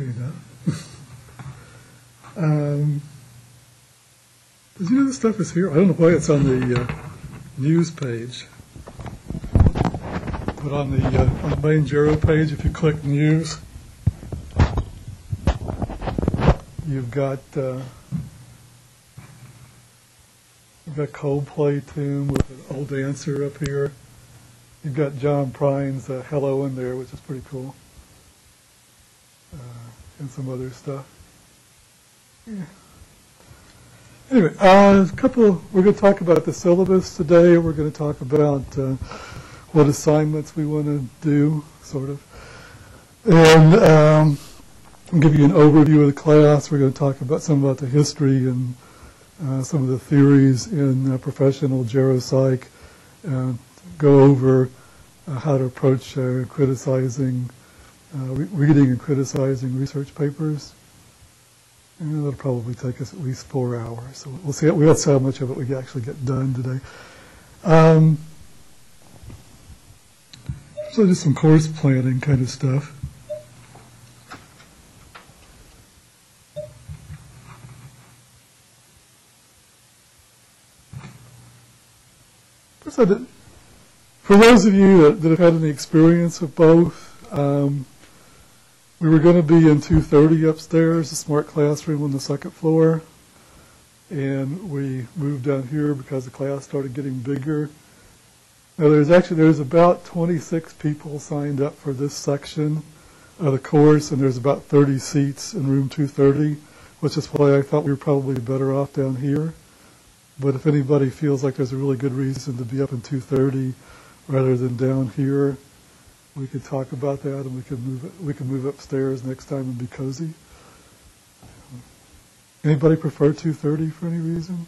Okay, now. um, you know this stuff is here? I don't know why it's on the uh, news page. But on the, uh, on the main Gero page, if you click news, you've got uh, you've got Coldplay tune with an old dancer up here. You've got John Prine's uh, "Hello" in there, which is pretty cool, and some other stuff. Yeah. Anyway, uh, a couple. We're going to talk about the syllabus today. We're going to talk about uh, what assignments we want to do, sort of, and um, give you an overview of the class. We're going to talk about some about the history and uh, some of the theories in professional geropsych. Uh, go over uh, how to approach uh, criticizing, re- reading and criticizing research papers. And that'll probably take us at least four hours. So we'll see. We'll see how much of it we actually get done today. Um, so just some course planning kind of stuff. For those of you that, that have had any experience of both, um, we were going to be in 230 upstairs, a smart classroom on the second floor, and we moved down here because the class started getting bigger. Now there's actually there's about 26 people signed up for this section of the course, and there's about 30 seats in room 230, which is why I thought we were probably better off down here. But if anybody feels like there's a really good reason to be up in 230 rather than down here, we could talk about that and we could move we could move upstairs next time and be cozy. Anybody prefer 230 for any reason?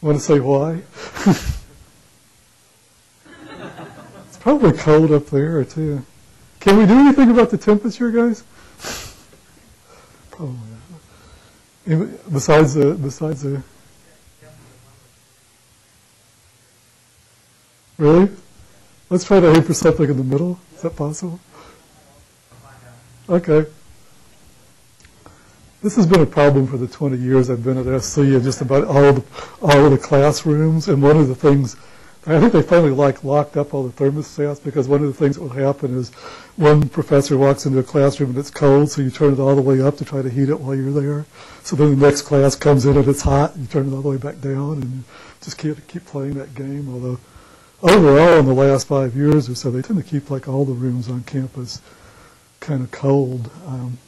Want to say why? it's probably cold up there too. Can we do anything about the temperature, guys? probably. not. Besides the besides the Really? Let's try to aim for something in the middle. Is that possible? Okay. This has been a problem for the 20 years I've been at SC and just about all the, all of the classrooms. And one of the things, I think they finally like locked up all the thermostats because one of the things that will happen is one professor walks into a classroom and it's cold, so you turn it all the way up to try to heat it while you're there. So then the next class comes in and it's hot, and you turn it all the way back down and just keep, keep playing that game. Although overall in the last five years or so, they tend to keep like all the rooms on campus kind of cold. Um,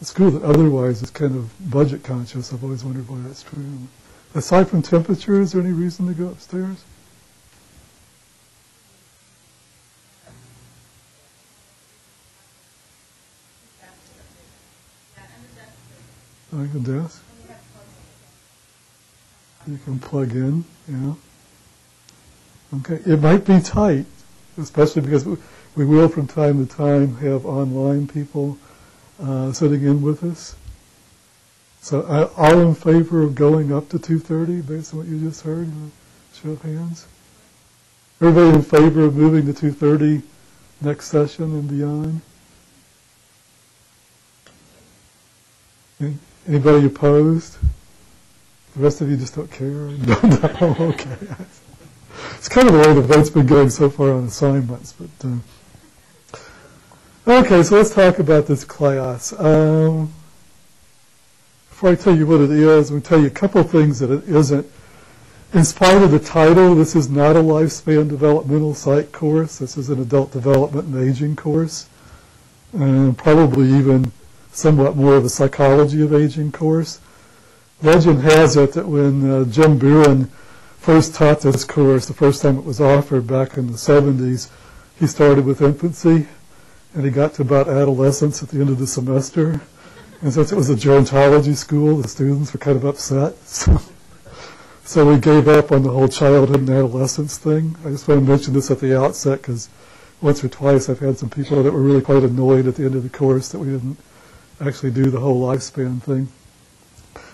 a school that otherwise is kind of budget conscious, I've always wondered why that's true. Aside from temperature, is there any reason to go upstairs? Like a desk? You can plug in, yeah. Okay, it might be tight, especially because we, will from time to time have online people uh, sitting in with us. So uh, all in favor of going up to 230 based on what you just heard? Show of hands. Everybody in favor of moving to 230 next session and beyond? Anybody opposed? The rest of you just don't care? No, no, okay. It's kind of the way the vote's been going so far on assignments, but. Uh, Okay, so let's talk about this class. Um, before I tell you what it is, I'm going to tell you a couple things that it isn't. In spite of the title, this is not a lifespan developmental psych course. This is an adult development and aging course, and probably even somewhat more of a psychology of aging course. Legend has it that when uh, Jim Birren first taught this course, the first time it was offered back in the 70s, he started with infancy and he got to about adolescence at the end of the semester. And since it was a gerontology school, the students were kind of upset. So, so we gave up on the whole childhood and adolescence thing. I just want to mention this at the outset because once or twice I've had some people that were really quite annoyed at the end of the course that we didn't actually do the whole lifespan thing.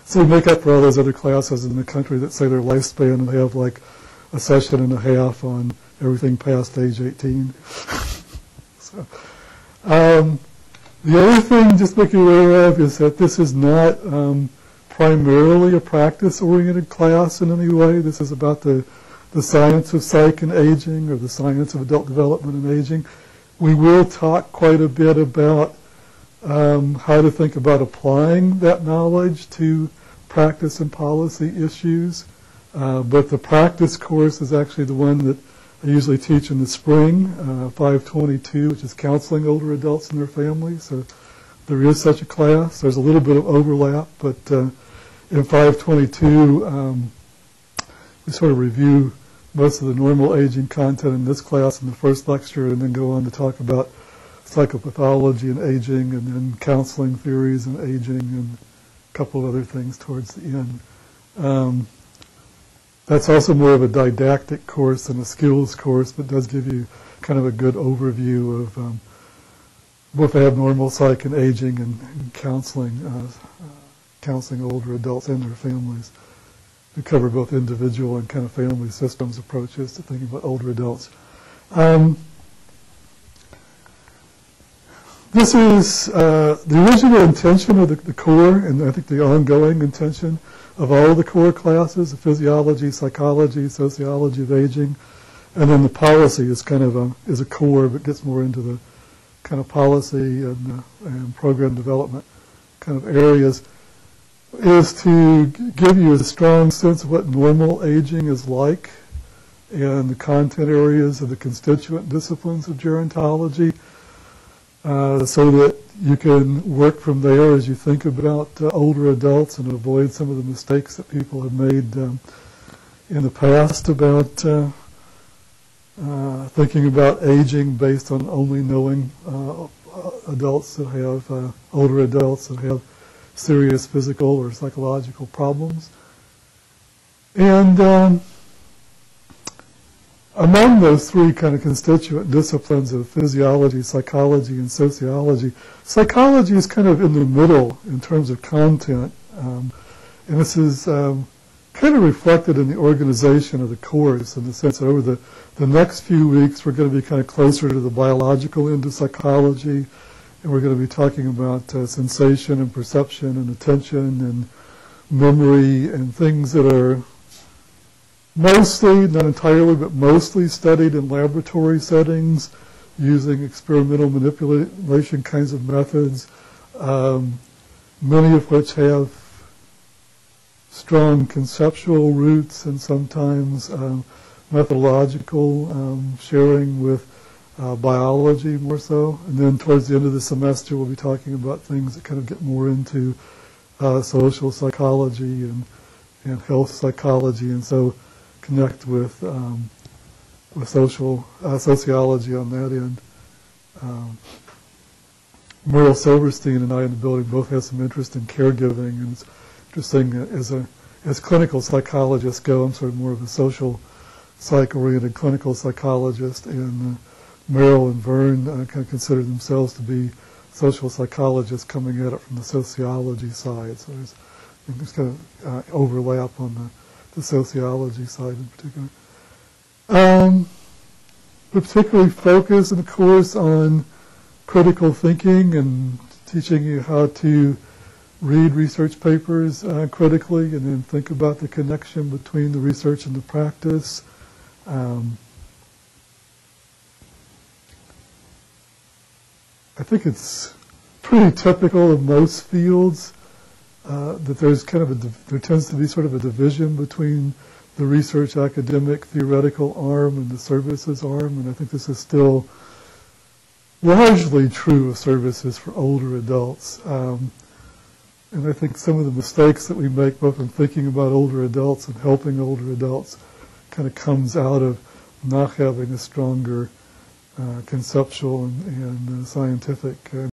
So we make up for all those other classes in the country that say their lifespan and they have like a session and a half on everything past age 18. So, um, the other thing, just make you aware of, is that this is not um, primarily a practice-oriented class in any way. This is about the, the science of psych and aging or the science of adult development and aging. We will talk quite a bit about um, how to think about applying that knowledge to practice and policy issues. Uh, but the practice course is actually the one that I usually teach in the spring, uh, 522, which is counseling older adults and their families. So there is such a class. There's a little bit of overlap, but uh, in 522, um, we sort of review most of the normal aging content in this class in the first lecture and then go on to talk about psychopathology and aging and then counseling theories and aging and a couple of other things towards the end. Um, that's also more of a didactic course than a skills course, but does give you kind of a good overview of um, both abnormal psych and aging and, and counseling, uh, counseling older adults and their families. We cover both individual and kind of family systems approaches to thinking about older adults. Um, this is uh, the original intention of the, the, core, and I think the ongoing intention of all the core classes, physiology, psychology, sociology of aging, and then the policy is kind of a, is a core, but gets more into the kind of policy and, uh, and program development kind of areas, is to give you a strong sense of what normal aging is like and the content areas of the constituent disciplines of gerontology uh, so that you can work from there as you think about uh, older adults and avoid some of the mistakes that people have made um, in the past about uh, uh thinking about aging based on only knowing uh, adults that have older adults that have serious physical or psychological problems. And um, among those three kind of constituent disciplines of physiology, psychology, and sociology, psychology is kind of in the middle in terms of content. Um, and this is um, kind of reflected in the organization of the course in the sense that over the, the next few weeks we're going to be kind of closer to the biological end of psychology and we're going to be talking about uh, sensation and perception and attention and memory and things that are mostly, not entirely, but mostly studied in laboratory settings using experimental manipulation kinds of methods, um, many of which have strong conceptual roots and sometimes um, methodological um, sharing with uh, biology more so. And then towards the end of the semester, we'll be talking about things that kind of get more into uh, social psychology and, and health psychology. And so connect with um, with social uh, sociology on that end. Um, Merril Silverstein and I in the building both have some interest in caregiving, and it's interesting as a as clinical psychologists go. I'm sort of more of a social psych-oriented clinical psychologist, and uh, Merril and Vern uh, kind of consider themselves to be social psychologists coming at it from the sociology side. So there's, there's kind of uh, overlap on the the sociology side in particular. Um, we particularly focus in the course on critical thinking and teaching you how to read research papers uh, critically and then think about the connection between the research and the practice. Um, I think it's pretty typical of most fields uh, that there's kind of a there tends to be sort of a division between the research academic theoretical arm and the services arm, and I think this is still largely true of services for older adults. Um, and I think some of the mistakes that we make, both in thinking about older adults and helping older adults, kind of comes out of not having a stronger uh, conceptual and, and uh, scientific uh,